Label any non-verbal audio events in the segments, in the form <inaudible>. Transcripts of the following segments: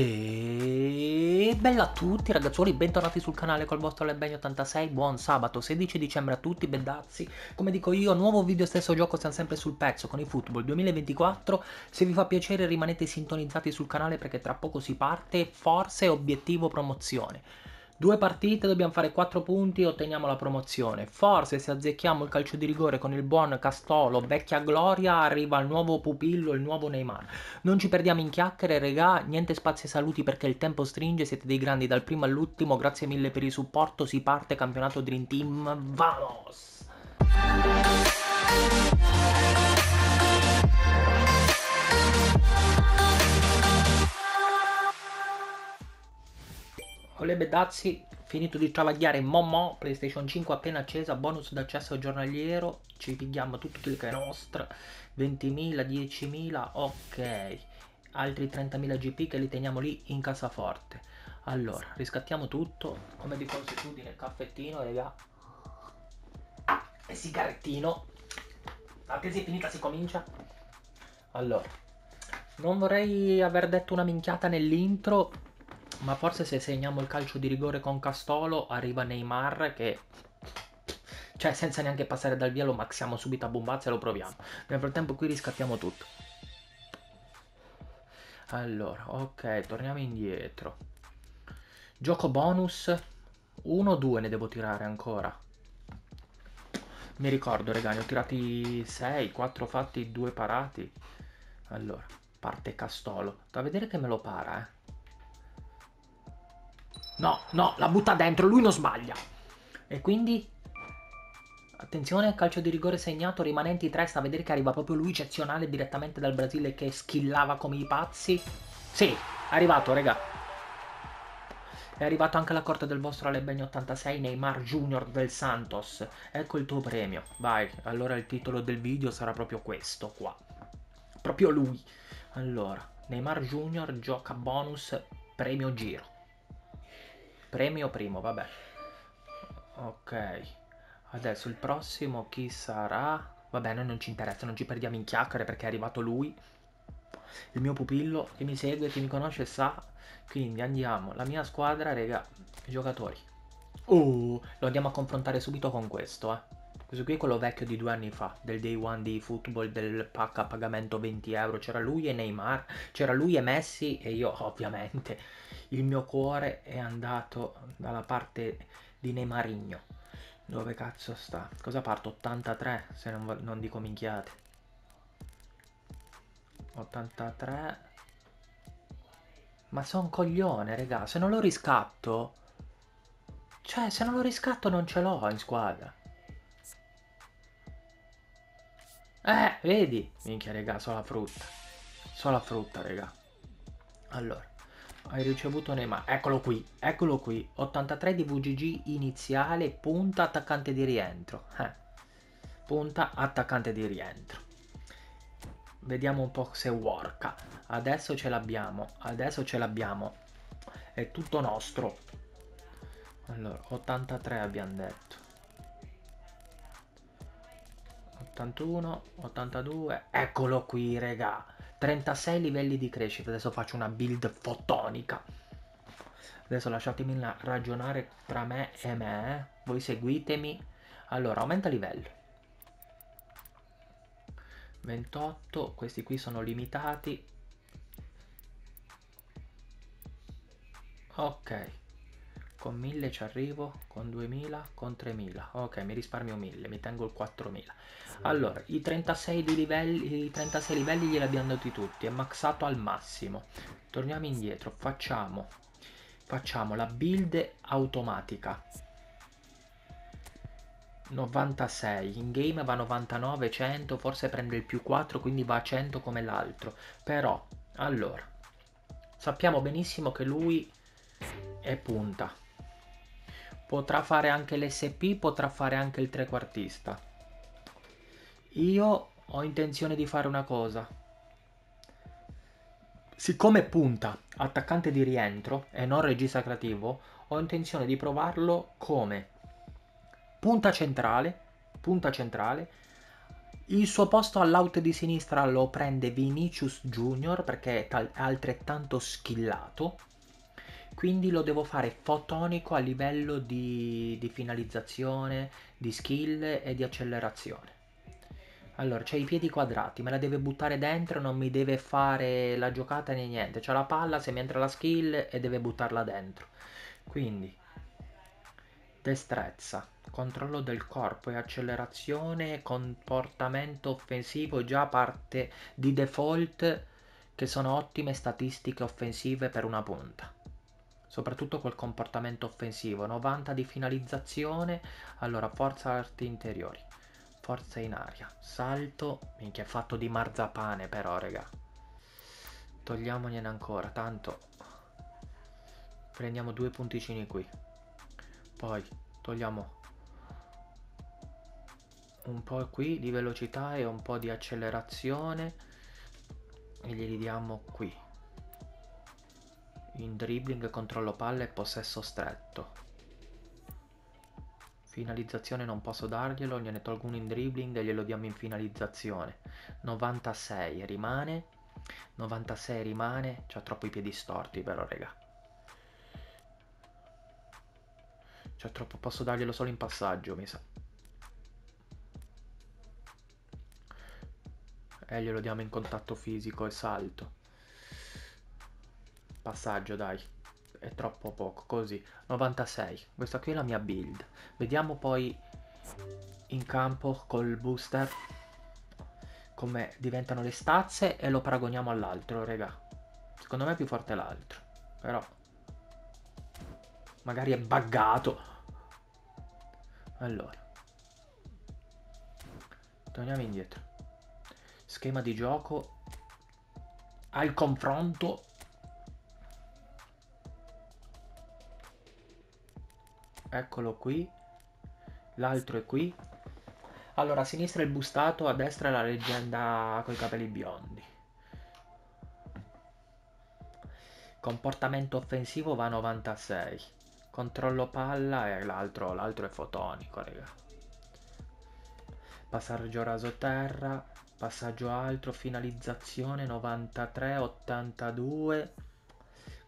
E bella a tutti ragazzuoli, bentornati sul canale col vostro Lebegno86, buon sabato 16 dicembre a tutti, bedazzi. Come dico io, nuovo video stesso gioco, stiamo sempre sul pezzo con i Football 2024. Se vi fa piacere rimanete sintonizzati sul canale perché tra poco si parte, forse obiettivo promozione. Due partite, dobbiamo fare 4 punti e otteniamo la promozione. Forse se azzecchiamo il calcio di rigore con il buon Castolo, vecchia gloria, arriva il nuovo pupillo, il nuovo Neymar. Non ci perdiamo in chiacchiere, regà, niente spazio e saluti perché il tempo stringe, siete dei grandi dal primo all'ultimo, grazie mille per il supporto, si parte campionato Dream Team, vamos! Olè bedazzi, finito di travagliare Momo, PlayStation 5 appena accesa, bonus d'accesso giornaliero, ci pigliamo tutto quello che è nostro, 20.000, 10.000, ok, altri 30.000 GP che li teniamo lì in cassaforte. Allora, riscattiamo tutto, come di consuetudine, caffettino, raga, e sigarettino, la tesi è finita, si comincia. Allora, non vorrei aver detto una minchiata nell'intro, ma forse se segniamo il calcio di rigore con Castolo arriva Neymar che... Cioè senza neanche passare dal via lo maxiamo subito a bombazza e lo proviamo. Nel frattempo qui riscattiamo tutto. Allora, ok, torniamo indietro. Gioco bonus. 1 o 2 ne devo tirare ancora. Mi ricordo, raga, ne ho tirati 6, 4 fatti, 2 parati. Allora, parte Castolo. Da vedere che me lo para, eh. No, no, la butta dentro, lui non sbaglia. E quindi... Attenzione, calcio di rigore segnato, rimanenti 3, sta a vedere che arriva proprio lui eccezionale direttamente dal Brasile che skillava come i pazzi. Sì, è arrivato, raga. È arrivato anche la corte del vostro Alebegno 86, Neymar Junior del Santos. Ecco il tuo premio. Vai, allora il titolo del video sarà proprio questo qua. Proprio lui. Allora, Neymar Junior gioca bonus premio giro. Premio primo, vabbè. Ok. Adesso il prossimo chi sarà? Vabbè, noi non ci interessa, non ci perdiamo in chiacchiere perché è arrivato lui. Il mio pupillo che mi segue, che mi conosce sa. Quindi andiamo. La mia squadra, raga, giocatori. Oh, lo andiamo a confrontare subito con questo, eh. Questo qui è quello vecchio di due anni fa, del day one di football, del pack a pagamento 20 euro. C'era lui e Neymar, c'era lui e Messi e io <laughs> ovviamente il mio cuore è andato dalla parte di Neymarigno. Dove cazzo sta? Cosa parto? 83 se non, non dico minchiate. 83 ma sono un coglione, raga. Se non lo riscatto... Cioè, se non lo riscatto non ce l'ho in squadra. Eh, vedi? Minchia, raga, so la frutta. So la frutta, raga. Allora. Hai ricevuto Neymar. Eccolo qui, eccolo qui. 83 di VGG iniziale, punta attaccante di rientro. Eh. Punta attaccante di rientro. Vediamo un po' se worka. Adesso ce l'abbiamo, adesso ce l'abbiamo. È tutto nostro. Allora, 83 abbiamo detto. 81, 82. Eccolo qui, regà. 36 livelli di crescita, adesso faccio una build fotonica. Adesso lasciatemi ragionare tra me e me, eh. voi seguitemi. Allora, aumenta livello. 28, questi qui sono limitati. Ok, con 1000 ci arrivo, con 2000, con 3000. Ok, mi risparmio 1000, mi tengo il 4000. Allora, i 36, livelli, i 36 livelli glieli abbiamo dati tutti, è maxato al massimo. Torniamo indietro, facciamo, facciamo la build automatica. 96, in game va 99, 100, forse prende il più 4, quindi va a 100 come l'altro. Però, allora, sappiamo benissimo che lui è punta. Potrà fare anche l'SP, potrà fare anche il trequartista io ho intenzione di fare una cosa. Siccome punta attaccante di rientro e non regista creativo, ho intenzione di provarlo come punta centrale, punta centrale, Il suo posto all'out di sinistra lo prende Vinicius Junior perché è altrettanto skillato. Quindi lo devo fare fotonico a livello di, di finalizzazione, di skill e di accelerazione. Allora, c'ha i piedi quadrati, me la deve buttare dentro, non mi deve fare la giocata né niente. C'ha la palla, se mi entra la skill e deve buttarla dentro. Quindi, destrezza, controllo del corpo e accelerazione, comportamento offensivo già parte di default che sono ottime statistiche offensive per una punta. Soprattutto col comportamento offensivo, 90 di finalizzazione, allora forza arti interiori forza in aria salto minchia è fatto di marzapane però raga. Togliamogliene ancora tanto. Prendiamo due punticini qui. Poi togliamo un po' qui di velocità e un po' di accelerazione e glieli diamo qui in dribbling controllo palle e possesso stretto. Finalizzazione non posso darglielo gliene tolgo uno in dribbling e glielo diamo in finalizzazione. 96 rimane 96 rimane c'ha troppo i piedi storti però raga. C'è troppo posso darglielo solo in passaggio mi sa. E glielo diamo in contatto fisico e salto passaggio dai è troppo poco, così. 96, questa qui è la mia build. Vediamo poi in campo col booster come diventano le stazze e lo paragoniamo all'altro, raga. Secondo me è più forte l'altro, però magari è buggato. Allora. Torniamo indietro. Schema di gioco al confronto eccolo qui. L'altro è qui. Allora a sinistra il bustato a destra la leggenda con i capelli biondi. Comportamento offensivo va a 96 controllo palla e l'altro l'altro è fotonico raga. Passaggio raso terra passaggio altro finalizzazione 93 82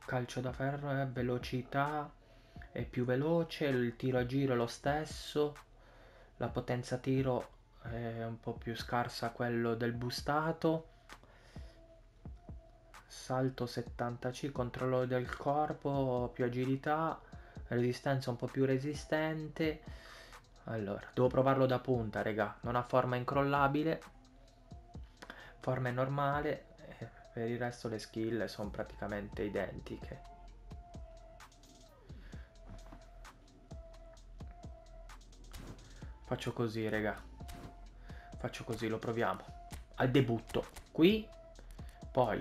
calcio da ferro e velocità è più veloce, il tiro a giro è lo stesso, la potenza tiro è un po' più scarsa quello del bustato, salto 70c, controllo del corpo, più agilità, resistenza un po' più resistente. Allora, devo provarlo da punta, raga, non ha forma incrollabile, forma è normale, per il resto le skill sono praticamente identiche. Faccio così, raga. Faccio così, lo proviamo. Al debutto. Qui. Poi.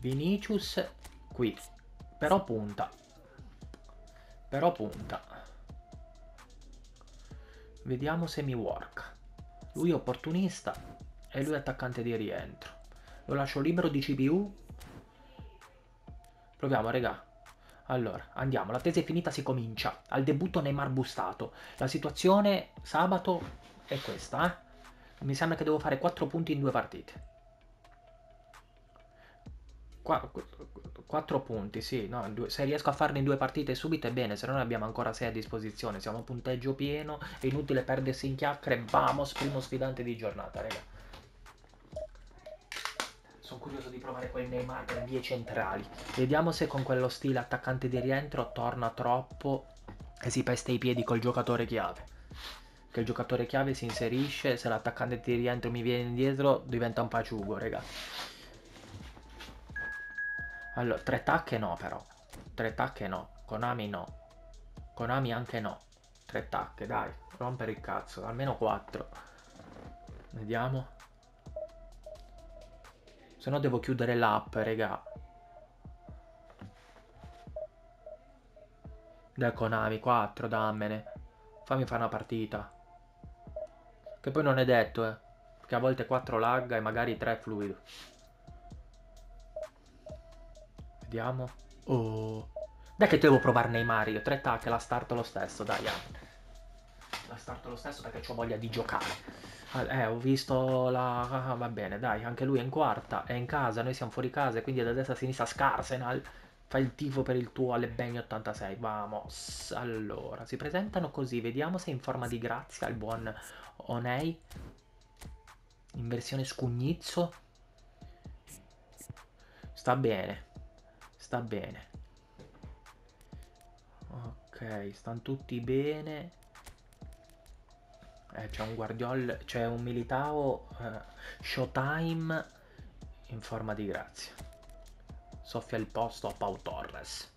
Vinicius. Qui. Però punta. Però punta. Vediamo se mi work. Lui è opportunista e lui è attaccante di rientro. Lo lascio libero di CPU. Proviamo, raga. Allora, andiamo, la tesi è finita, si comincia. Al debutto Neymar bustato. La situazione sabato è questa, eh? Mi sembra che devo fare 4 punti in due partite. 4 punti, sì, no, se riesco a farne in due partite subito è bene, se no ne abbiamo ancora 6 a disposizione, siamo a punteggio pieno, è inutile perdersi in chiacchiere, vamos, primo sfidante di giornata, raga sono curioso di provare quel Neymar per vie centrali. Vediamo se con quello stile attaccante di rientro torna troppo e si pesta i piedi col giocatore chiave. Che il giocatore chiave si inserisce, se l'attaccante di rientro mi viene indietro diventa un paciugo, raga. Allora, tre tacche no però. Tre tacche no. Konami no. Konami anche no. Tre tacche, dai. Rompere il cazzo. Almeno quattro. Vediamo. Se no devo chiudere l'app, raga. Dai Konami, 4, dammene. Fammi fare una partita. Che poi non è detto, eh. Perché a volte 4 lagga e magari 3 è fluido. Vediamo. Oh. Dai che devo provarne i Mario. 3 tacche, la start lo stesso, dai. Ah. start lo stesso perché ho voglia di giocare. Eh, ho visto la... Ah, va bene, dai, anche lui è in quarta, è in casa, noi siamo fuori casa, quindi da destra a sinistra Scarsenal. Fai il tifo per il tuo Alebegno 86, vamos. Allora, si presentano così, vediamo se in forma di grazia il buon Onei. In versione scugnizzo. Sta bene, sta bene. Ok, stanno tutti bene. Eh, c'è un Guardiol, c'è un Militao eh, Showtime in forma di grazia. Soffia il posto a Pau Torres.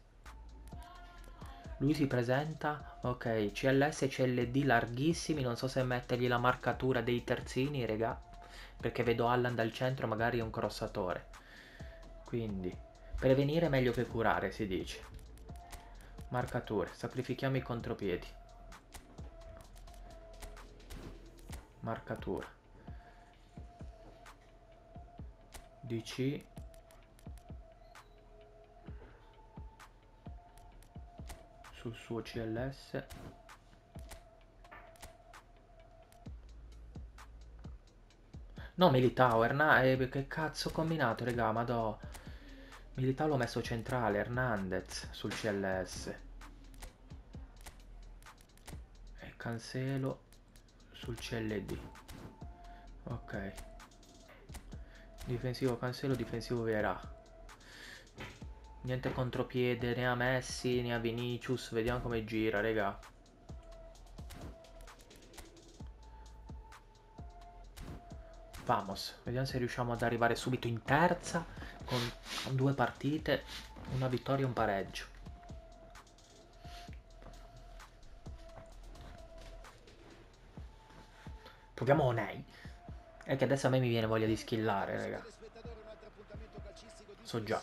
Lui si presenta, ok, CLS e CLD larghissimi, non so se mettergli la marcatura dei terzini, regà, perché vedo Allan dal centro, magari è un crossatore. Quindi, prevenire è meglio che curare, si dice. Marcature, sacrifichiamo i contropiedi. Marcatura DC sul suo CLS No, Militao, Erna eh, che cazzo ho combinato, regà, madò. Militao l'ho messo centrale, Hernandez sul CLS. E Cancelo sul CLD ok. Difensivo Cancelo difensivo Vera. Niente contropiede né a Messi né a Vinicius vediamo come gira raga. Vamos, vediamo se riusciamo ad arrivare subito in terza con due partite, una vittoria e un pareggio. Proviamo Onei. È che adesso a me mi viene voglia di skillare, raga. So già.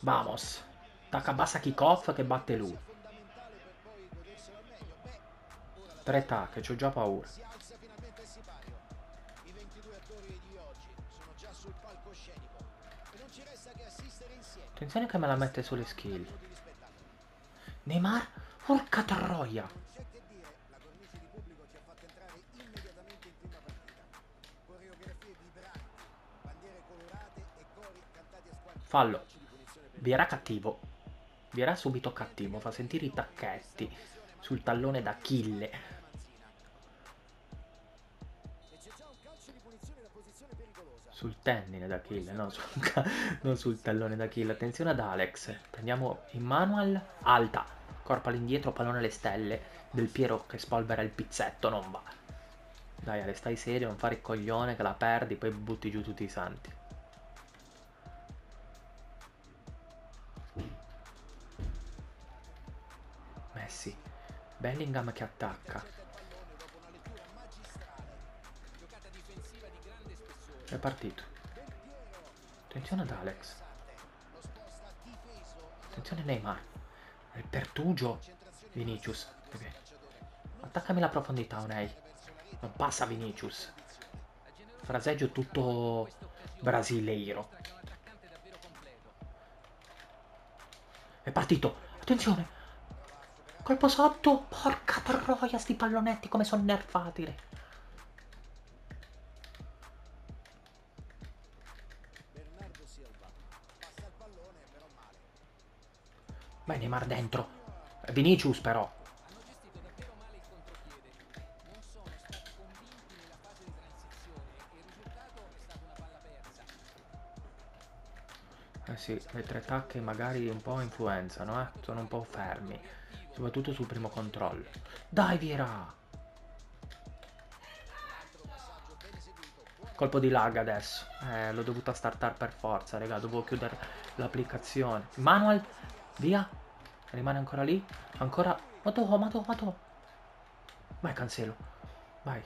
Vamos. Takabasa kickoff che batte lui. Tre tac, ho già paura. Attenzione che me la mette sulle skill. Neymar? Porca troia! Fallo. Viera cattivo. Viera subito cattivo. Fa sentire i tacchetti sul tallone d'Achille. Sul tendine d'Achille, no, non sul tallone d'Achille. Attenzione ad Alex. Prendiamo in manual. Alta. Corpo all'indietro, pallone alle stelle. Del Piero che spolvera il pizzetto. Non va. Dai Ale, stai serio, non fare il coglione che la perdi, poi butti giù tutti i santi. Bellingham che attacca. È partito. Attenzione ad Alex. Attenzione Neymar. Il Pertugio. Vinicius. Attaccami la profondità, Unai. Non passa Vinicius. Fraseggio tutto brasileiro. È partito. Attenzione. Colpo sotto. Porca troia, sti pallonetti come sono nerfati. Beh, Neymar dentro. Vinicius però. Eh sì, le tre tacche magari un po' influenzano, eh? Sono un po' fermi. Soprattutto sul primo controllo. Dai, Viera! Colpo di lag adesso. Eh, l'ho dovuta startare per forza, raga. Dovevo chiudere l'applicazione. Manual, via. Rimane ancora lì. Ancora. Mato, mato, mato. Vai, cancelo. Vai.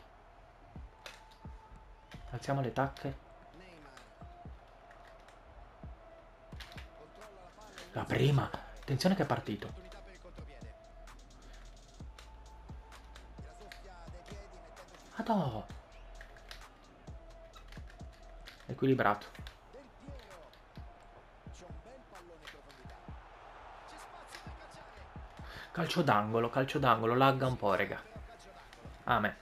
Alziamo le tacche. La prima. Attenzione che è partito. Madò. Equilibrato. Calcio d'angolo, calcio d'angolo, lagga un po', raga. Amen.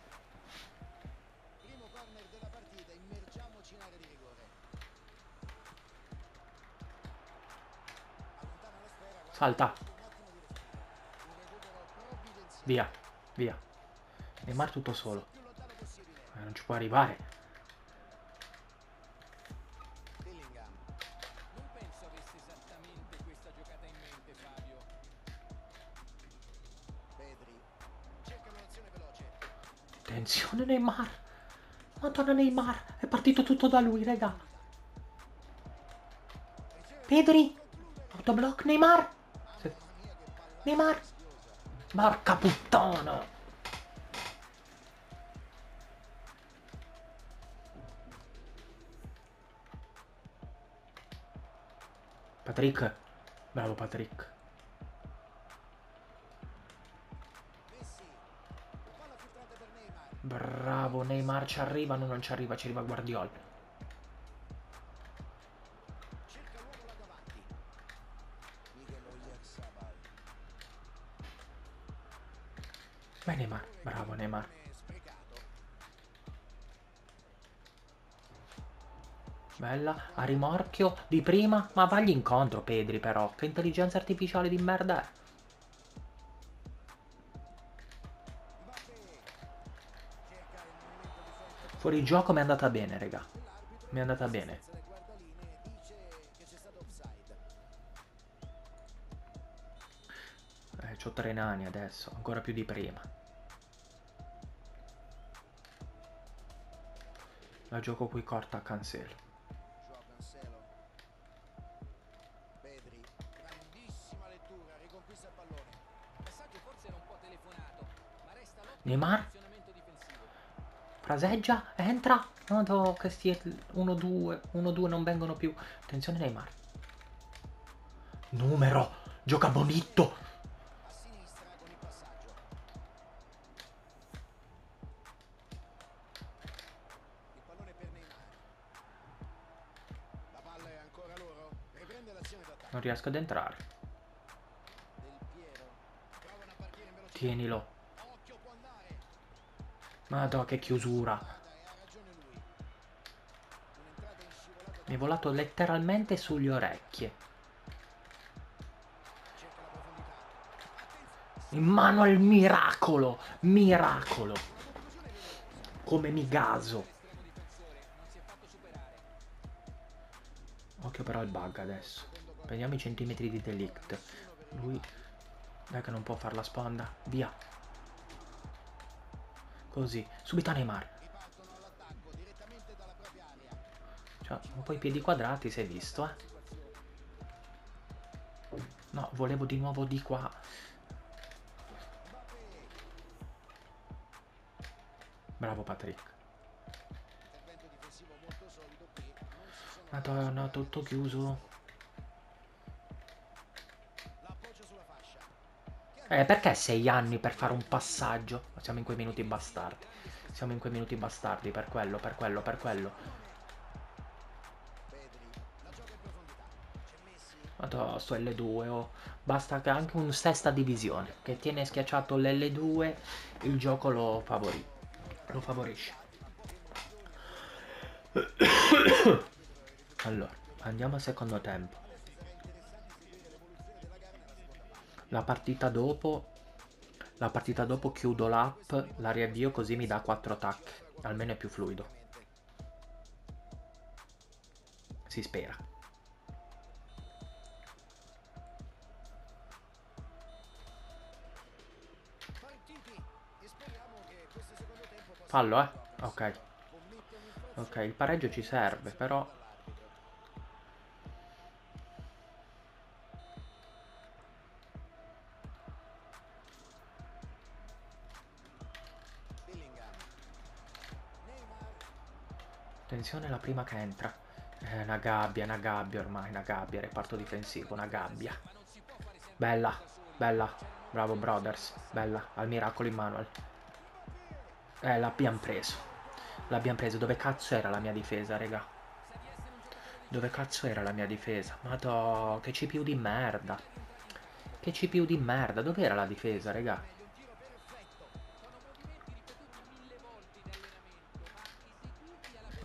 Salta. Via, via. Neymar tutto solo. Non ci può arrivare. Attenzione Neymar. Madonna Neymar. È partito tutto da lui, raga. Pedri. Autoblock Neymar. Neymar. Porca puttana. Patrick. Bravo Patrick. Bravo, Neymar ci arriva, no, non ci arriva, ci arriva Guardiol. A rimorchio di prima, ma vagli incontro Pedri però, che intelligenza artificiale di merda è. Fuori gioco mi è andata bene, raga. Mi è andata bene. Eh, c'ho tre nani adesso, ancora più di prima. La gioco qui corta a cancel. Neymar Fraseggia, entra. No, che stia 1-2, 1-2 non vengono più. Attenzione Neymar. Numero, gioca bonito. Non riesco ad entrare. Tienilo. Madò che chiusura. Mi è volato letteralmente sulle orecchie. In mano al miracolo. Miracolo. Come mi gaso. Occhio però al bug adesso. Prendiamo i centimetri di delict. Lui... Dai che non può far la sponda. Via. Così, subito a Neymar. Cioè, un po' i piedi quadrati si è visto, eh. No, volevo di nuovo di qua. Bravo Patrick. Madonna, tutto chiuso. Eh, perché sei anni per fare un passaggio? Siamo in quei minuti bastardi. Siamo in quei minuti bastardi, per quello, per quello, per quello. Vado sto L2, oh. Basta che anche un sesta divisione, che tiene schiacciato l'L2, il gioco lo, favori lo favorisce. <coughs> allora, andiamo al secondo tempo. La partita dopo la partita dopo chiudo l'app, la riavvio così mi dà 4 attack, almeno è più fluido. Si spera. Fallo, eh? Ok. Ok, il pareggio ci serve, però Attenzione la prima che entra. È una gabbia, una gabbia ormai, una gabbia, reparto difensivo, una gabbia. Bella, bella. Bravo Brothers, bella. Al miracolo Immanuel. Eh, l'abbiamo preso. L'abbiamo preso. Dove cazzo era la mia difesa, raga? Dove cazzo era la mia difesa? Madò, che CPU di merda. Che CPU di merda. Dov'era la difesa, raga?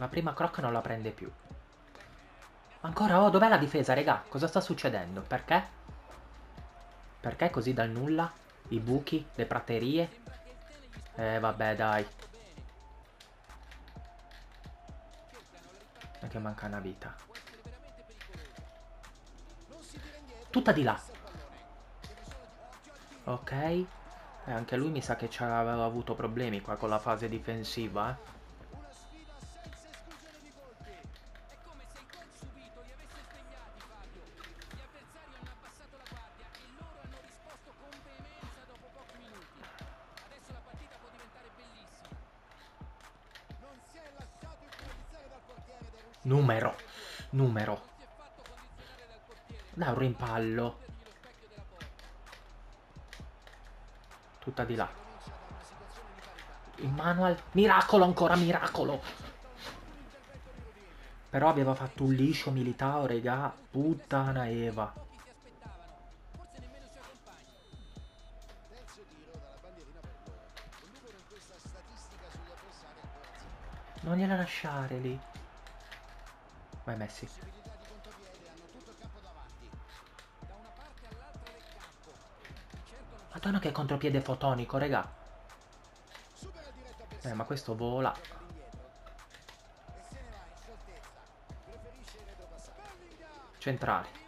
La prima crocca non la prende più. Ancora, oh, dov'è la difesa, regà? Cosa sta succedendo? Perché? Perché così dal nulla? I buchi, le praterie? Eh, vabbè, dai. E che manca una vita. Tutta di là. Ok. E anche lui mi sa che aveva avuto problemi qua con la fase difensiva, eh. Rimpallo. Tutta di là. Il manual. Miracolo ancora, miracolo. Però aveva fatto un liscio militare, regà. Puttana Eva. Non gliela lasciare lì. Vai Messi. Madonna che contropiede fotonico, regà. Eh, ma questo vola. Centrale.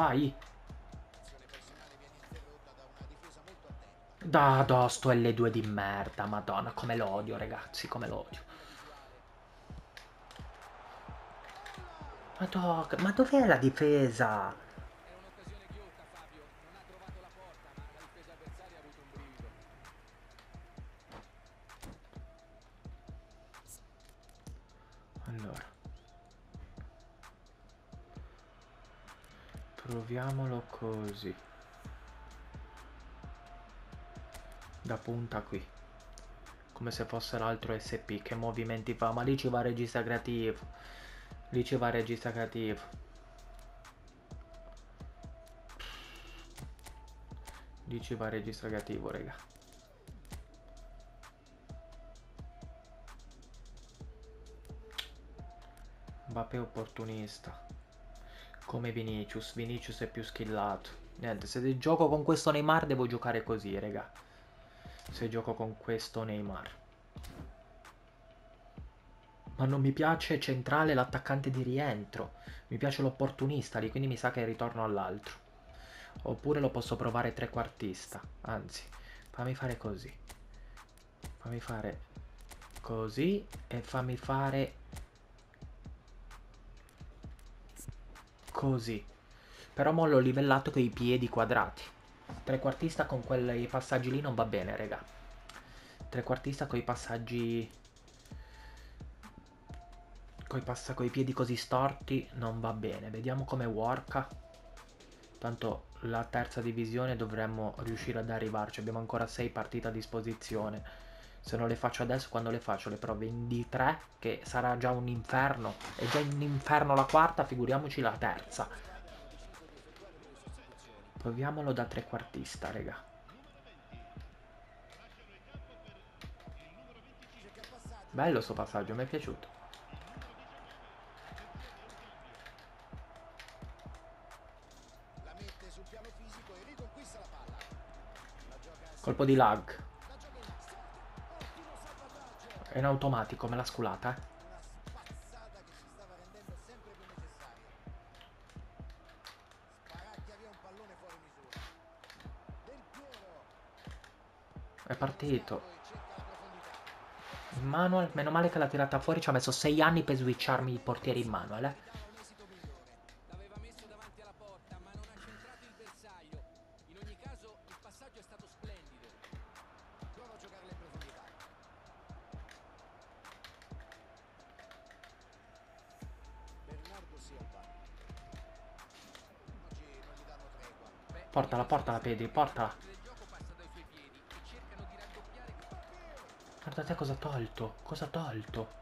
Vai. Da, da, sto L2 di merda, madonna, come l'odio, ragazzi, come l'odio. Madonna, ma dov'è la difesa? Così. Da punta qui. Come se fosse l'altro SP. Che movimenti fa? Ma lì ci va regista creativo. Lì ci va regista creativo. Lì ci va regista creativo, raga. Mbappé opportunista come Vinicius. Vinicius è più skillato. Niente, se gioco con questo Neymar devo giocare così, raga. Se gioco con questo Neymar. Ma non mi piace centrale l'attaccante di rientro. Mi piace l'opportunista lì, quindi mi sa che ritorno all'altro. Oppure lo posso provare trequartista. Anzi, fammi fare così. Fammi fare così e fammi fare Così. Però mo l'ho livellato con i piedi quadrati. Trequartista con quei passaggi lì non va bene, raga. Trequartista con i passaggi... Coi, passa, coi piedi così storti non va bene. Vediamo come worka. Tanto la terza divisione dovremmo riuscire ad arrivarci. Abbiamo ancora 6 partite a disposizione se non le faccio adesso quando le faccio? Le prove in D3 che sarà già un inferno. È già un inferno la quarta figuriamoci la terza. Proviamolo da trequartista raga. Bello sto passaggio mi è piaciuto. Colpo di lag è in automatico, me l'ha sculata. Eh. È partito. Manuel, meno male che l'ha tirata fuori, ci ha messo 6 anni per switcharmi il portiere in Manuel, eh. Pedri, portala. Guardate cosa ha tolto. Cosa ha tolto.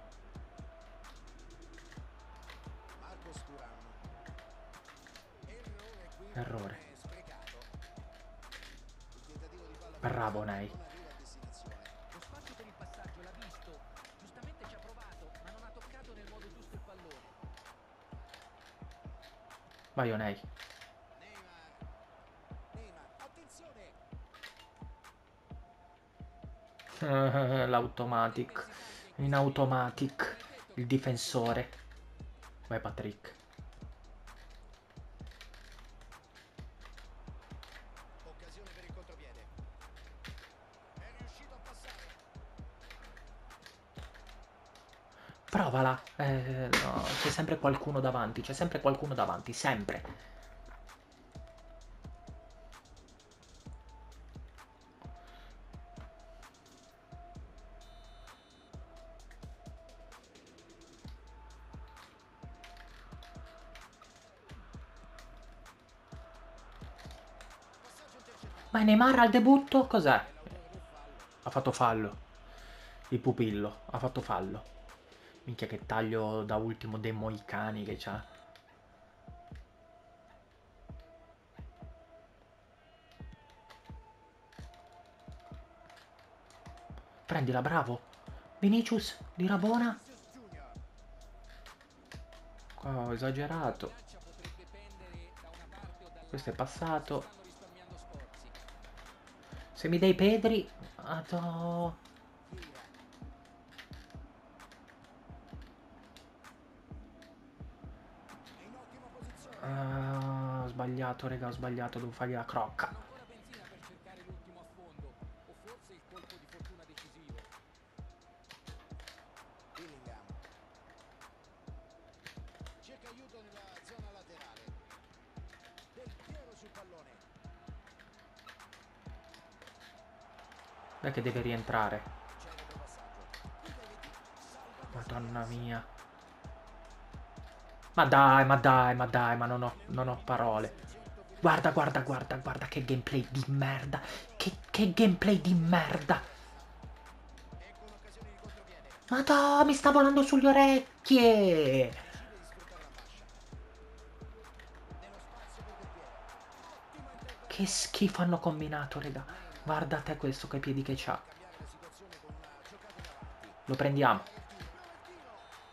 <laughs> L'automatic. In automatic. Il difensore. Vai Patrick. Provala. Eh, no, c'è sempre qualcuno davanti. C'è sempre qualcuno davanti. Sempre. Neymar al debutto? Cos'è? Ha fatto fallo. Il pupillo. Ha fatto fallo. Minchia che taglio da ultimo dei moicani che c'ha. Prendila, bravo. Vinicius di Rabona. Qua ho esagerato. Questo è passato. Se mi dai Pedri... Adò... Ah, ho sbagliato, raga, ho sbagliato, devo fargli la crocca. Salva Madonna mia. Ma dai, ma dai, ma dai, ma non ho, non ho parole. Guarda, guarda, guarda, guarda che gameplay di merda. Che, che gameplay di merda. Madonna, mi sta volando sulle orecchie. Che schifo hanno combinato, raga. Guarda te questo che piedi che c'ha. Lo prendiamo.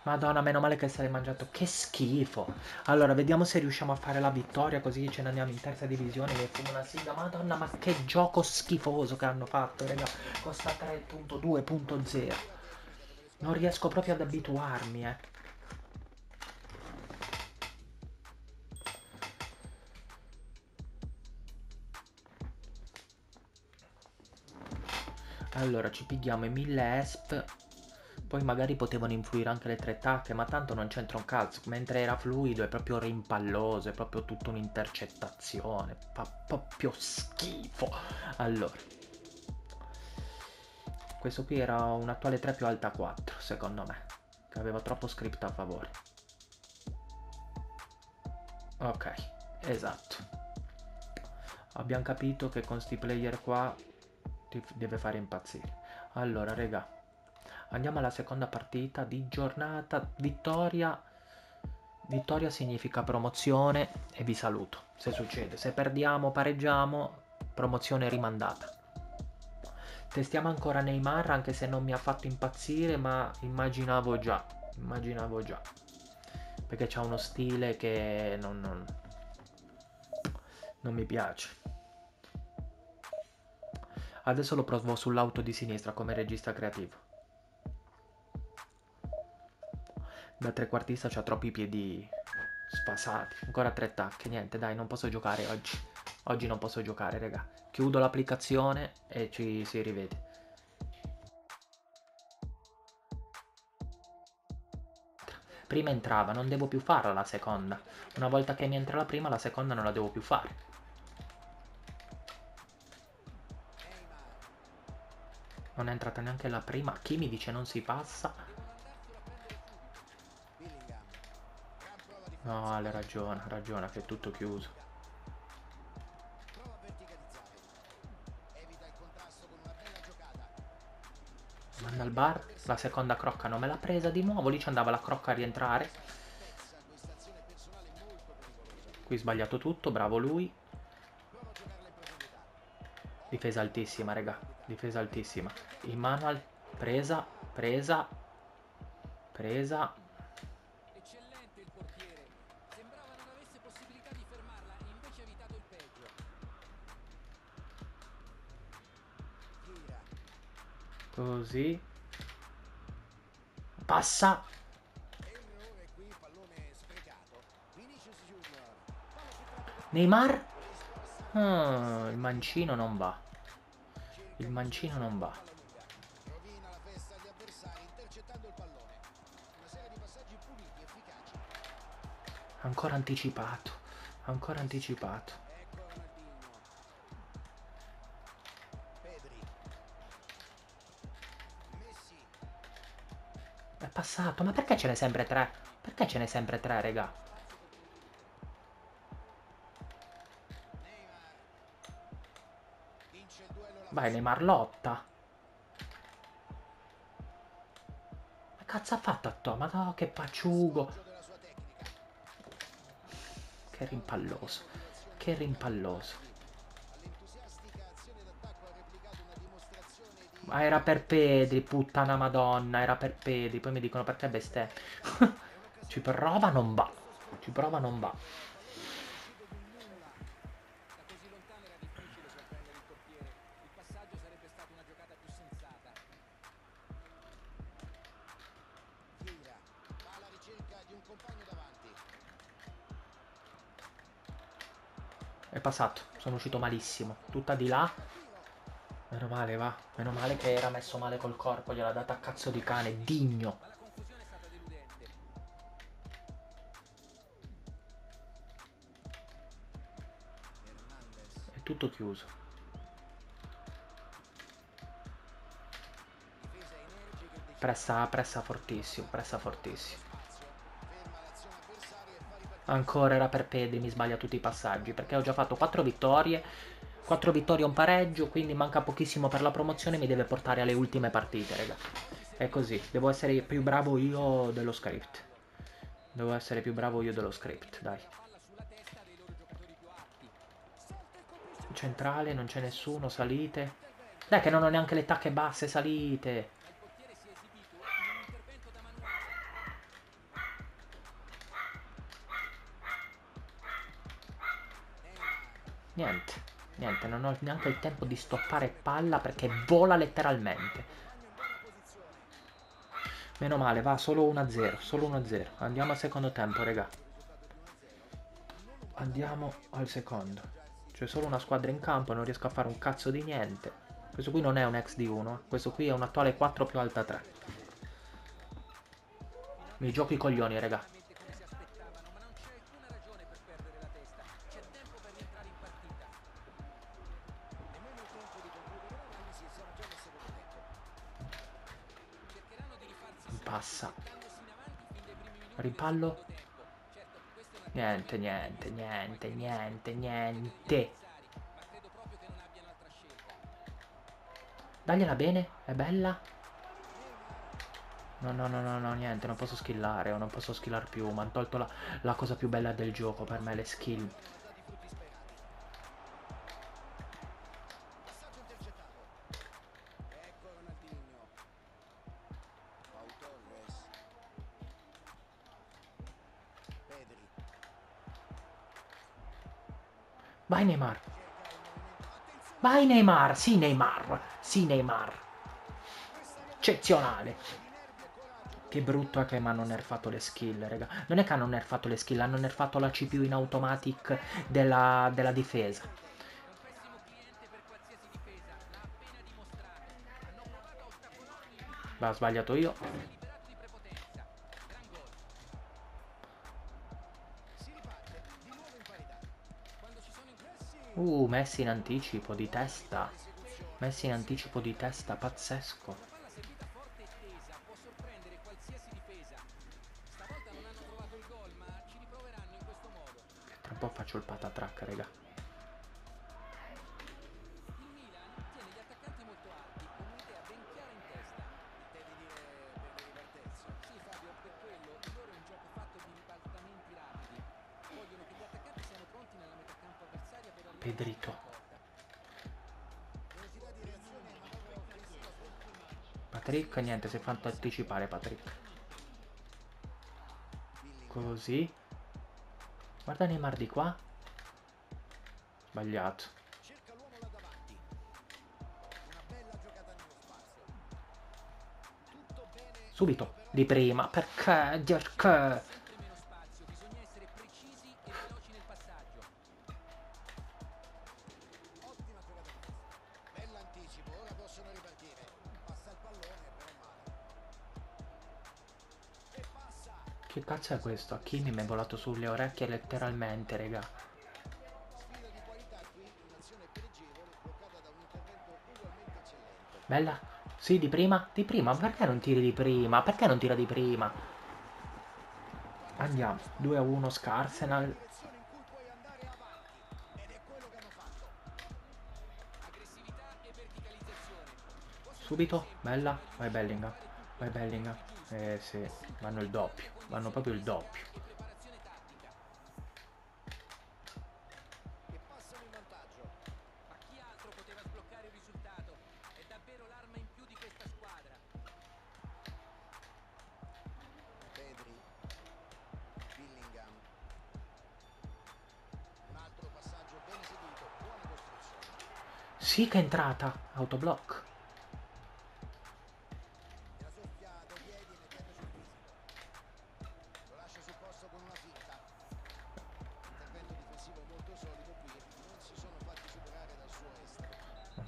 Madonna, meno male che l'hai mangiato. Che schifo. Allora, vediamo se riusciamo a fare la vittoria così ce ne andiamo in terza divisione. Mi fumo una sigla. Madonna, ma che gioco schifoso che hanno fatto, raga. Costa 3.2.0. Non riesco proprio ad abituarmi, eh. Allora, ci pigliamo i 1000 ESP. Poi magari potevano influire anche le tre tacche, ma tanto non c'entra un cazzo. Mentre era fluido è proprio rimpalloso, è proprio tutta un'intercettazione. Fa proprio schifo. Allora. Questo qui era un attuale 3 più alta 4, secondo me. Che aveva troppo script a favore. Ok, esatto. Abbiamo capito che con sti player qua ti deve fare impazzire. Allora, regà, andiamo alla seconda partita di giornata. Vittoria. Vittoria significa promozione e vi saluto. Se succede, se perdiamo, pareggiamo, promozione rimandata. Testiamo ancora Neymar anche se non mi ha fatto impazzire, ma immaginavo già, immaginavo già. Perché c'ha uno stile che non, non, non mi piace. Adesso lo provo sull'auto di sinistra come regista creativo. Da trequartista c'ha troppi piedi sfasati. Ancora tre tacche. Niente, dai, non posso giocare oggi. Oggi non posso giocare, raga. Chiudo l'applicazione e ci si rivede. Prima entrava, non devo più farla la seconda. Una volta che mi entra la prima, la seconda non la devo più fare. Non è entrata neanche la prima. Chi mi dice non si passa? No, Ale ragiona, ragiona che è tutto chiuso. Manda al bar, la seconda crocca non me l'ha presa di nuovo, lì ci andava la crocca a rientrare. Qui sbagliato tutto, bravo lui. Difesa altissima, raga, difesa altissima. Immanuel, presa, presa, presa, filtrata per Neymar. Ah, il mancino non va. Il mancino non va. palla lunga. Rovina la passato. Ma perché ce n'è sempre tre? Perché ce n'è sempre tre, la Vai, Neymar lotta. Ma cazzo ha fatto a to? Ma che pacciugo. Che rimpalloso. Che rimpalloso. Ma era per Pedri, puttana madonna, era per Pedri. Poi mi dicono perché bestemmia. <laughs> Ci prova, non va. Ci prova, non va. È passato. Sono uscito malissimo. Tutta di là. Meno male, va. Meno male che era messo male col corpo. Gliel'ha data a cazzo di cane. Digno. È tutto chiuso. Pressa, pressa fortissimo. Pressa fortissimo. Ancora era per Pedri, mi sbaglia tutti i passaggi. Perché ho già fatto 4 vittorie. 4 vittorie e un pareggio. Quindi manca pochissimo per la promozione. Mi deve portare alle ultime partite, raga. È così. Devo essere più bravo io dello script. Devo essere più bravo io dello script, dai. Centrale, non c'è nessuno, salite. Dai che non ho neanche le tacche basse, salite. Ho neanche il tempo di stoppare palla perché vola letteralmente. Meno male, va, solo 1-0, solo 1-0. Andiamo al secondo tempo, raga. Andiamo al secondo. C'è solo una squadra in campo, non riesco a fare un cazzo di niente. Questo qui non è un ex di 1, eh. questo qui è un attuale 4 più alta 3. Mi gioco i coglioni, raga. Un Niente, niente, niente, niente, niente. Dagliela bene, è bella. No, no, no, no, no, niente, non posso skillare, non posso skillare più. Mi hanno tolto la, la cosa più bella del gioco per me, le skill. Vai Neymar, vai Neymar, sì Neymar, sì Neymar. Eccezionale. Che brutto è che mi hanno nerfato le skill, raga. Non è che hanno nerfato le skill, hanno nerfato la CPU in automatic della, della difesa. È un pessimo Uh, Messi in anticipo di testa. Messi in anticipo di testa, pazzesco. Tra un po' faccio il patatrack, raga. Niente, è fatto anticipare Patrick. Così. Guarda Neymar di qua. Sbagliato. Subito. Di prima. Perché? Perché? Cazzo è questo? Hakimi mi è volato sulle orecchie letteralmente, raga. Bella. Sì, di prima. Di prima. Perché non tiri di prima? Perché non tira di prima? Andiamo. 2 a 1 Scarsenal. Subito. Bella. Vai Bellingham. Vai Bellingham. Eh sì. Vanno il doppio. Vanno proprio il doppio. E preparazione tattica. E passano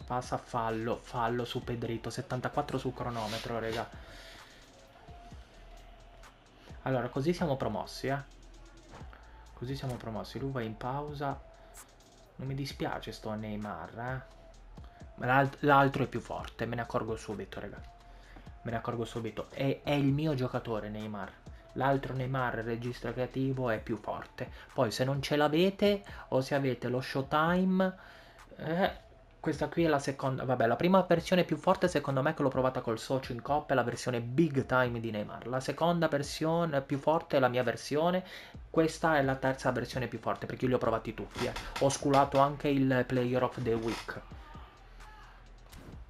Passa fallo. Fallo su Pedrito. 74 sul cronometro, raga. Allora, così siamo promossi, eh. Così siamo promossi. Lui va in pausa. Non mi dispiace sto Neymar, eh. L'altro è più forte, me ne accorgo subito, raga. Me ne accorgo subito. È, è il mio giocatore Neymar. L'altro Neymar, il regista creativo, è più forte. Poi se non ce l'avete o se avete lo Showtime... Eh, questa qui è la seconda... Vabbè, la prima versione più forte secondo me che l'ho provata col socio in coppa è la versione Big Time di Neymar. La seconda versione più forte è la mia versione. Questa è la terza versione più forte perché io li ho provati tutti. eh. Ho sculato anche il Player of the Week.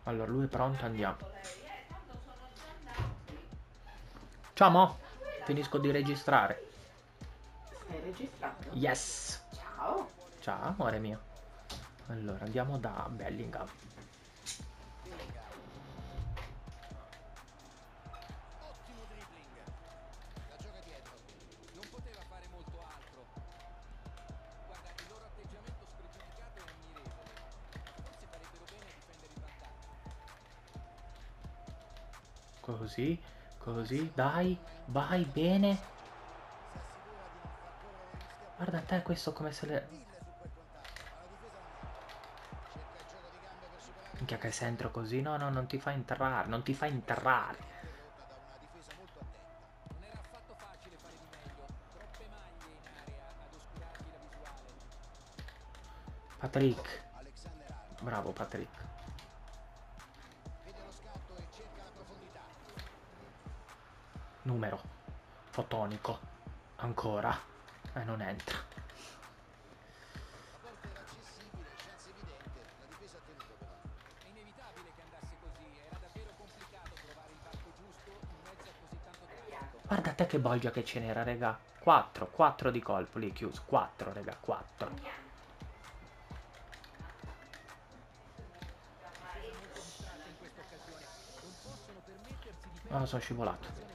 Allora, lui è pronto, andiamo. Ciao Mo, finisco di registrare. Stai registrando? Yes. Ciao. Ciao, amore mio. Allora, andiamo da Bellingham. Così, così, dai, vai, bene. Guarda te questo come se le... Mille su quel contatto, ma la difesa non manca. Cerca il gioco di gambe per superare Minchia che se entro così, no, no, non ti fa entrare, non ti fa entrare. Patrick, bravo Patrick. Numero, fotonico, ancora, e non entra. Te che bolgia che ce n'era, raga. 4, 4 di colpo lì chiuso. 4, raga, 4. Ah, sono scivolato.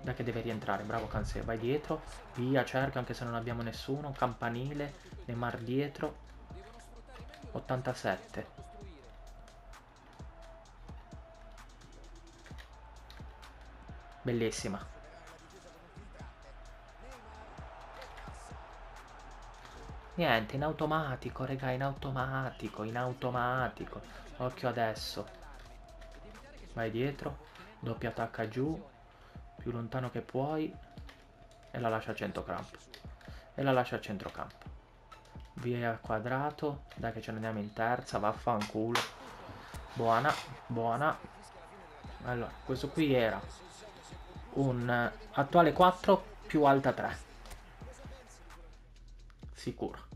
Dai che deve rientrare, bravo Cansè, vai dietro, via, cerca anche se non abbiamo nessuno, campanile, Neymar dietro, 87. Bellissima. Niente, in automatico, raga, in automatico, in automatico. Occhio adesso. Vai dietro, doppia attacca giù, più lontano che puoi e la lascia a centrocampo. E la lascia a centrocampo. Via quadrato, dai che ce ne andiamo in terza, vaffanculo. Buona, buona. Allora, questo qui era un eh, attuale 4 più alta 3. Sicuro.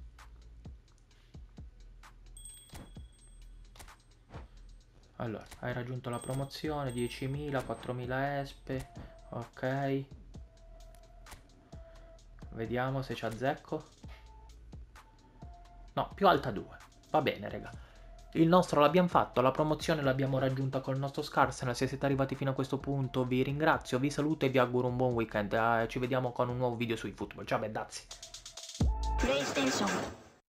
Allora, hai raggiunto la promozione, 10.000, 4.000 espe, ok. Vediamo se ci azzecco. No, più alta 2. Va bene, raga. Il nostro l'abbiamo fatto, la promozione l'abbiamo raggiunta col nostro Scarsena. Se siete arrivati fino a questo punto vi ringrazio, vi saluto e vi auguro un buon weekend. Eh, ci vediamo con un nuovo video sui football. Ciao, bedazzi.